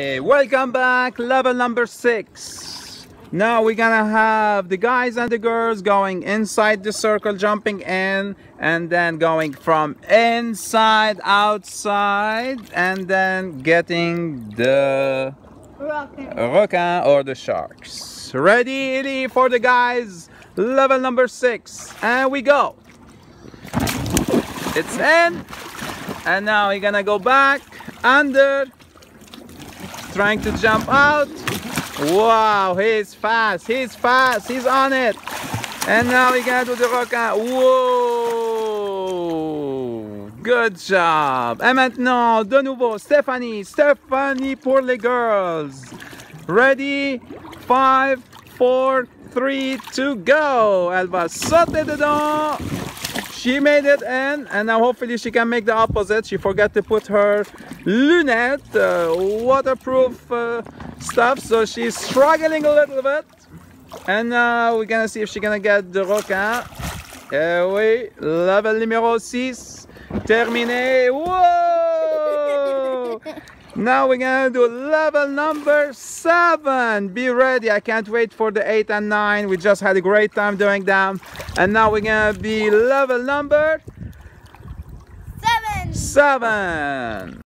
Hey, welcome back, level number six. Now we're gonna have the guys and the girls going inside the circle, jumping in, and then going from inside outside, and then getting the requin or the sharks. Ready for the guys, level number six, and we go. It's in, and now we're gonna go back under trying to jump out. Wow, he's fast, he's fast, he's on it. And now we got to the requin. Whoa! Good job. Et maintenant, de nouveau, Stéphanie. Stéphanie pour les girls. Ready? Five, four, three, two, go. Elle va dedans. She made it in, and now hopefully she can make the opposite. She forgot to put her lunette, uh, waterproof uh, stuff, so she's struggling a little bit. And now we're gonna see if she's gonna get the requin. Eh oui, level numéro 6, terminé. Whoa! Now we're gonna do level number seven. Be ready. I can't wait for the eight and nine. We just had a great time doing them. And now we're gonna be level number Seven. seven.